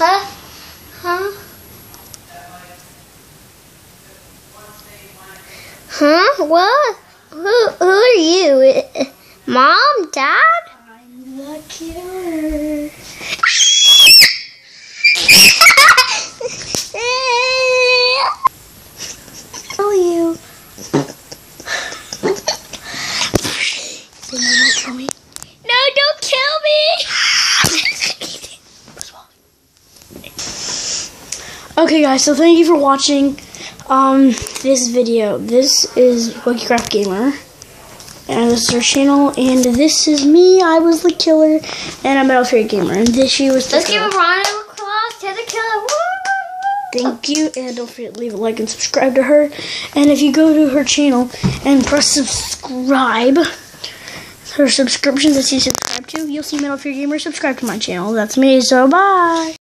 Huh? Huh? Huh? What? Who, who are you? Mom? Dad? I'm the killer. Kill you. Say no, don't kill me. No, don't kill me! Okay, guys. So thank you for watching um this video. This is WuckyCraft Gamer. And this is our channel, and this is me. I was the killer, and I'm Metal Fury Gamer, and this she was the Let's give a round of applause to the killer. Woo! Thank you, and don't forget to leave a like and subscribe to her. And if you go to her channel and press subscribe, her subscriptions that she subscribed to, you'll see Metal Fury Gamer subscribe to my channel. That's me, so bye.